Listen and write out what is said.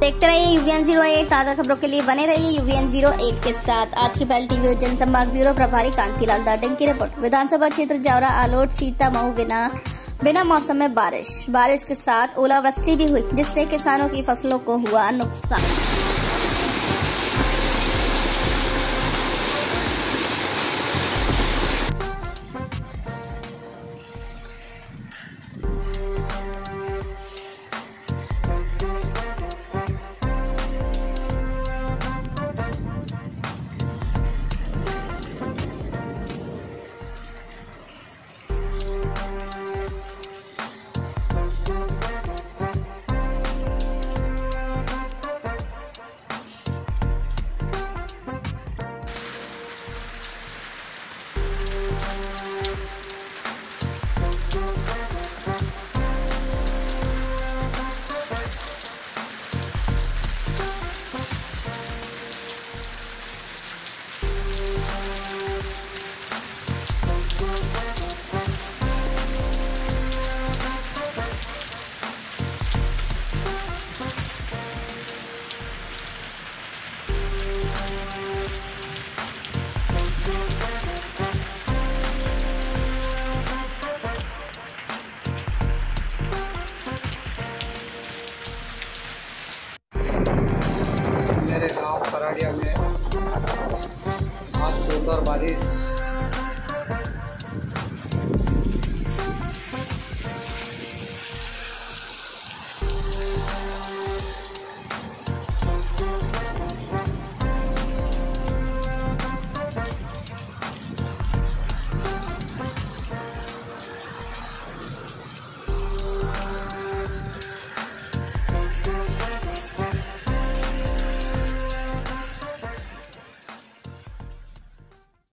देखते रहिए UVN zero eight ताज़ा खबरों के लिए बने रहिए यूवीएन ज़ीरो एट के साथ। आज की पहल टीवी और जनसंभाग ब्यूरो, प्रभारी कांतिलाल दाडन की रिपोर्ट। विधानसभा क्षेत्र, जावरा, आलोट, सीता, मऊ, बिना बिना मौसम में बारिश। बारिश के साथ ओलावृष्टि भी हुई, जिससे किसानों की फ़सलों को हुआ नुकसान। जोरदार बारिश।